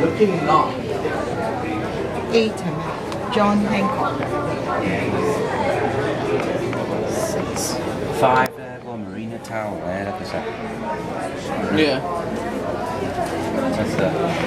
Looking long. eight John Hancock six Five Marina Tower that. Yeah. That's the